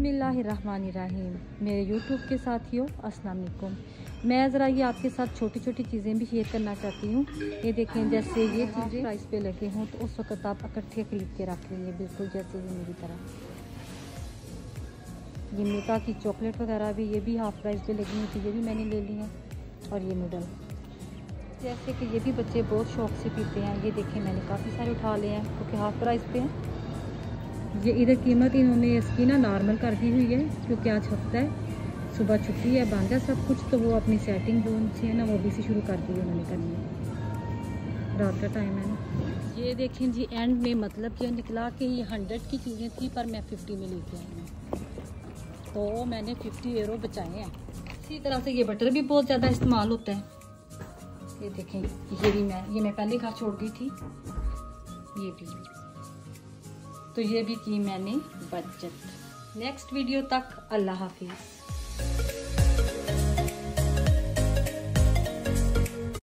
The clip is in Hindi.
बिस्मिल्लाहिर्रहमानिर्रहीम। मेरे यूट्यूब के साथियों, अस्सलाम वालेकुम। मैं ज़रा ये आपके साथ छोटी छोटी चीज़ें भी शेयर करना चाहती हूँ। ये देखें, जैसे ये चीज़ें प्राइस पे लगे हों तो उस वक्त आप इकट्ठे खरीद के रख लीजिए बिल्कुल जैसे ये मेरी तरह। ये मिल्का की चॉकलेट वगैरह भी, ये भी हाफ़ प्राइस पे लगी हुई थी ये भी मैंने ले ली है, और ये नूडल जैसे कि ये भी बच्चे बहुत शौक से पीते हैं, ये देखें, मैंने काफ़ी सारे उठा लिए हैं, क्योंकि हाफ़ प्राइस पे हैं। ये इधर कीमत इन्होंने इसकी ना नॉर्मल कर दी हुई है क्योंकि आज हफ़्ता है। सुबह छुट्टी है, बंद है सब कुछ तो वो अपनी सेटिंग जो उनसे है ना, वो भी से शुरू कर दी उन्होंने करनी है। रात का टाइम है ना। ये देखें जी एंड में मतलब ये निकला कि ये हंड्रेड की चीज़ें थी, पर मैं फिफ्टी में लेके आई हूँ। तो मैंने फिफ्टी यूरो बचाए हैं। इसी तरह से ये बटर भी बहुत ज़्यादा इस्तेमाल होता है। ये देखें, ये भी मैं, ये मैं पहले घर छोड़ दी थी। ये भी। तो ये भी की मैंने बचत। नेक्स्ट वीडियो तक अल्लाह हाफिज़।